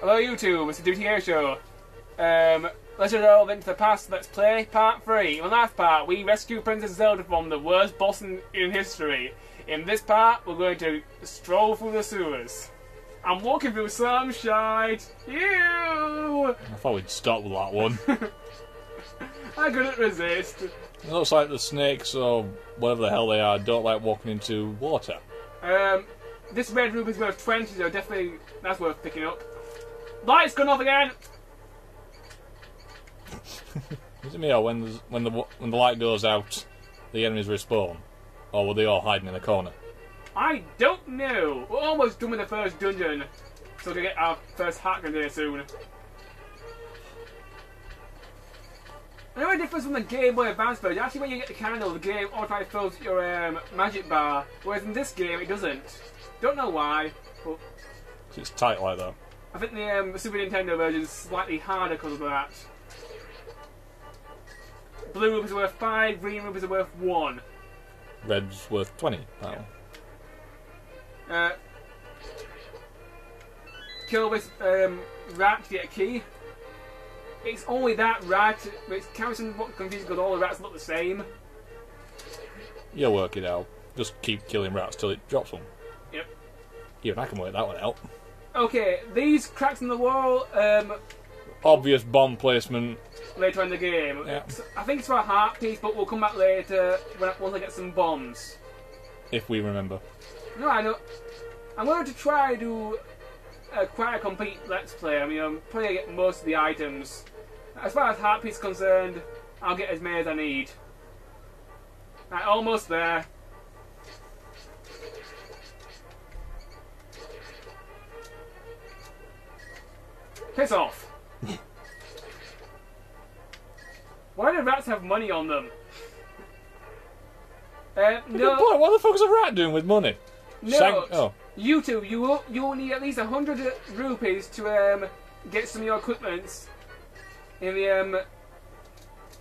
Hello YouTube, it's the Duty Air Show. Um, let's delve into the past, let's play part 3. In the last part, we rescue Princess Zelda from the worst boss in, in history. In this part, we're going to stroll through the sewers. I'm walking through some shite. Ew! I thought we'd stop with that one. I couldn't resist. it looks like the snakes or whatever the hell they are don't like walking into water. Um, this red ruby is worth 20, so definitely that's worth picking up. Light's gone off again! Is it me or when, there's- when the when the light goes out, the enemies respawn, or were they all hiding in a corner? I don't know. We're almost done with the first dungeon, so we can get our first hack in there soon. I know the difference from the Game Boy Advance version. Actually, when you get the candle, the game automatically fills your um, magic bar, whereas in this game it doesn't. Don't know why, but It's tight like that. I think the um, Super Nintendo version is slightly harder because of that. Blue rubies are worth five, green rubies are worth one. Red's worth twenty. That Yeah. one. Uh, kill this um, rat to get a key. It's only that rat, which can be somewhat confusing because all the rats look the same. You'll work it out. Just keep killing rats till it drops one. Yep. Even I can work that one out. Okay, these cracks in the wall um, Obvious bomb placement. later in the game. Yeah. I think it's for a heart piece, but we'll come back later when once I get some bombs. If we remember. No, I know. I'm going to try to do uh, quite a complete Let's Play. I mean, I'm probably going to get most of the items. As far as Heart Piece is concerned, I'll get as many as I need. Right, almost there. Piss off. Why do rats have money on them? Uh, no. point. What the fuck is a rat doing with money? No, oh. you two, you will, you will need at least a hundred rupees to um get some of your equipment. In the um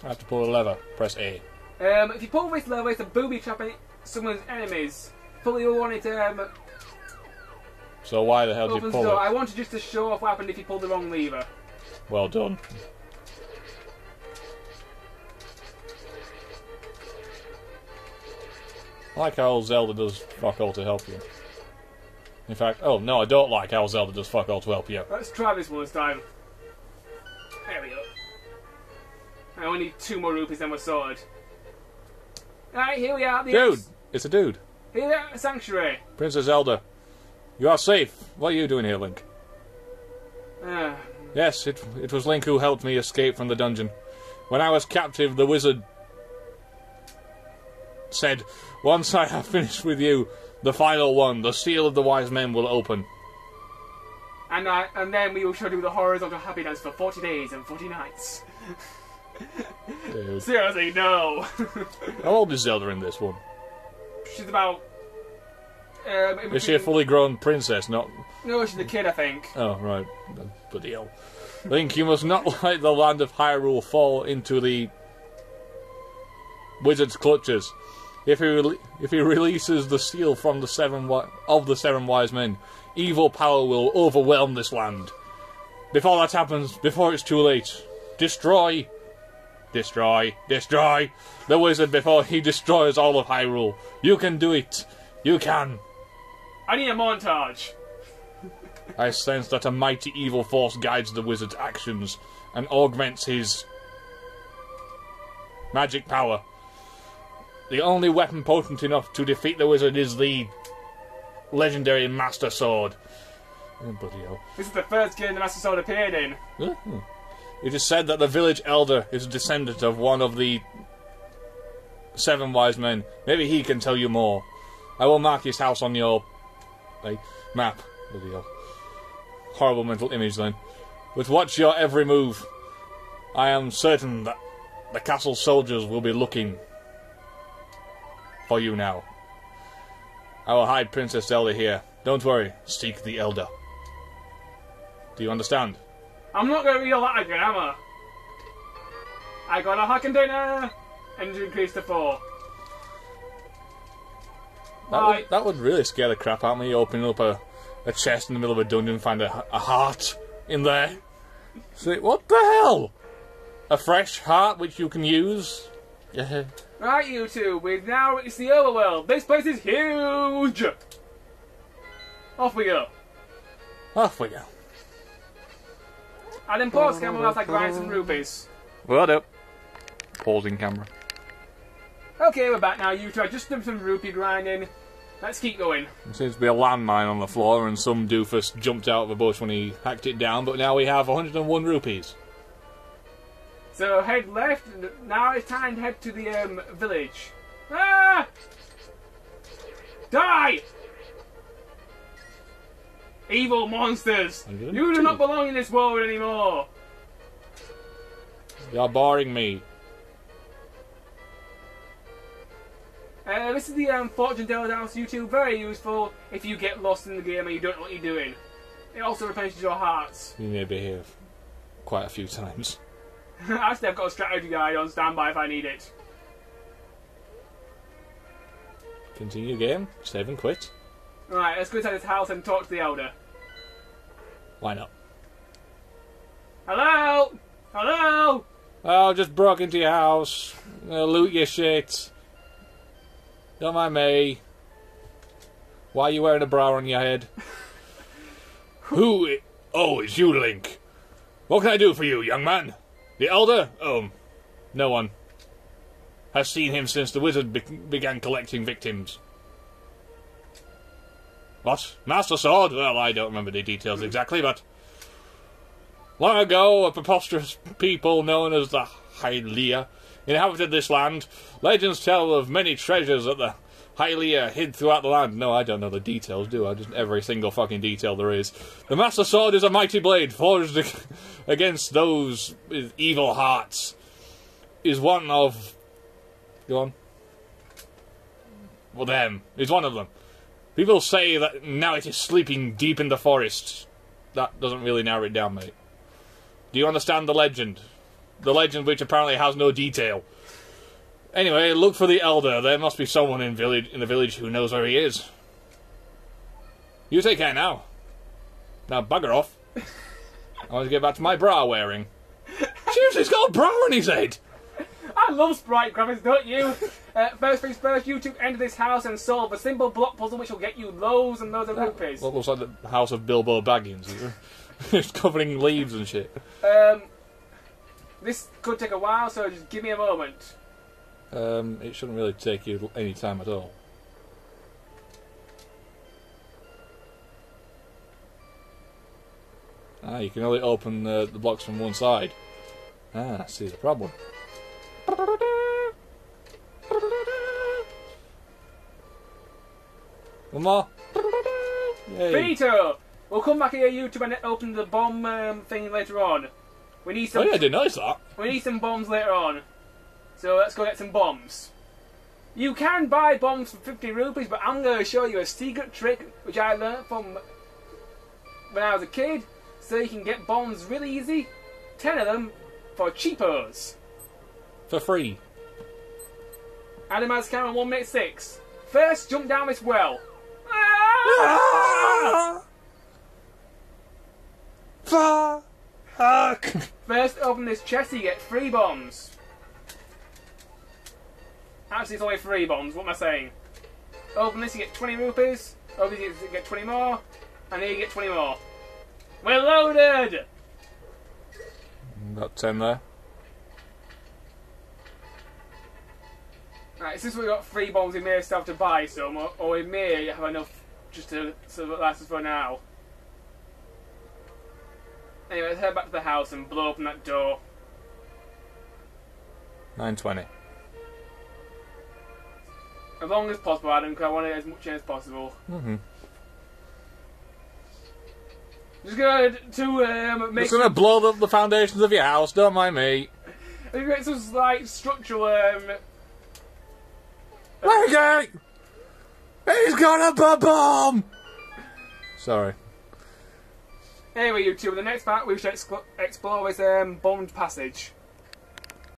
I have to pull a lever. Press A. um, if you pull this lever, it's a booby trapping someone's enemies. Pull the other one, it um So why the hell did you opens pull door. I wanted just to show off what happened if you pull the wrong lever. Well done. I like how Zelda does fuck all to help you. In fact, oh no, I don't like how Zelda does fuck all to help you. Let's try this one this time. There we go. I only need two more rupees, then we're sorted. Alright, here we are. The Dude, it's a dude. Here we are at the sanctuary. Princess Zelda. You are safe. What are you doing here, Link? Ah. Yes, it, it was Link who helped me escape from the dungeon. When I was captive, the wizard said, Once I have finished with you, the final one, the seal of the wise men, will open. And, I, and then we will show you the horrors of your happiness for 40 days and 40 nights. Seriously, no. How old is Zelda in this one? she's about. Um, Is she a fully grown princess? Not. No, she's a kid, I think. Oh, right. Bloody hell. Link, you must not let the land of Hyrule fall into the wizard's clutches. If he if he releases the seal from the seven of the seven wise men, evil power will overwhelm this land. Before that happens, before it's too late, destroy, destroy, destroy the wizard before he destroys all of Hyrule. You can do it. You can. I need a montage. I sense that a mighty evil force guides the wizard's actions and augments his magic power. The only weapon potent enough to defeat the wizard is the legendary Master Sword. Oh, bloody hell. This is the first game the Master Sword appeared in. Huh? Hmm. It is said that the village elder is a descendant of one of the seven wise men. Maybe he can tell you more. I will mark his house on your like, map. Bloody. Horrible mental image then. But watch your every move. I am certain that the castle soldiers will be looking for you now. I will hide Princess Zelda here. Don't worry, seek the elder. Do you understand? I'm not going to all that again, am I? I got a heart container! And increase to four. That Right. would, that would really scare the crap out of me, opening up a, a chest in the middle of a dungeon, and find a, a heart. in there. Say, what the hell? A fresh heart which you can use? Yeah. Right, you two, we've now reached the overworld. This place is huge! Off we go. Off we go. And then pause camera whilst I grind some rupees. What up? Pausing camera. Okay, we're back now, you two. I just done some rupee grinding. Let's keep going. There seems to be a landmine on the floor, and some doofus jumped out of a bush when he hacked it down, but now we have 101 rupees. So head left. Now it's time to head to the um, village. Ah! Die! Evil monsters! You do not belong in this world anymore. You're boring me. Uh, this is the um, Fortune Teller House YouTube. Very useful if you get lost in the game and you don't know what you're doing. It also replenishes your hearts. You may be here quite a few times. Actually, I've got a strategy guide on standby if I need it. Continue game, save and quit. Right, let's go inside this house and talk to the elder. Why not? Hello? Hello? Oh, just broke into your house. Uh, loot your shit. Don't mind me. Why are you wearing a bra on your head? Who? I- oh, it's you, Link. What can I do for you, young man? The Elder? Oh, no one has seen him since the wizard be- began collecting victims. What? Master Sword? Well, I don't remember the details exactly, but Long ago, a preposterous people known as the Hylia inhabited this land. Legends tell of many treasures that the Hylia hid throughout the land. No, I don't know the details, do I? Just every single fucking detail there is. The Master Sword is a mighty blade forged against those with evil hearts. Is one of. Go on. Well, them. Is one of them. People say that now it is sleeping deep in the forest. That doesn't really narrow it down, mate. Do you understand the legend? The legend which apparently has no detail. Anyway, look for the elder. There must be someone in village in the village who knows where he is. You take care now. Now bugger off. I want to get back to my bra wearing. Jeez, he's got a bra on his head. I love sprite graphics, don't you? Uh, first things first, you two enter this house and solve a simple block puzzle which will get you loads and loads of rupees. What looks like the house of Bilbo Baggins. it's covering leaves and shit. Um, this could take a while, so just give me a moment. Um, it shouldn't really take you any time at all. Ah, you can only open uh, the blocks from one side. Ah, I see the problem. One more. Yay. Finito! We'll come back here, you, to open the bomb um, thing later on. We need Oh some. yeah, I didn't notice that. We need some bombs later on. So let's go get some bombs. You can buy bombs for 50 rupees, but I'm going to show you a secret trick which I learned from when I was a kid, so you can get bombs really easy. 10 of them for cheapos. For free. Count on 1 minute 6. First, jump down this well. Ah! Ah! Ah! Fuck! First, open this chest, you get three bombs. Actually, it's only three bombs. What am I saying? Open this, you get 20 rupees. Open this, you get 20 more. And here you get 20 more. We're loaded! About ten there. Right, since we've got three bombs, we may still have to buy some, or, or we may have enough just to so that lasts us for now. Anyway, let's head back to the house and blow open that door. Nine twenty. As long as possible, Adam, because I want it as much in as possible. Mm-hmm. Just gonna to um, make It's gonna blow up the foundations of your house. Don't mind me. some, make some slight structural um, Leggy! He's got a bomb! Sorry. Anyway, YouTube, the next part we should expl- explore this um, bombed passage.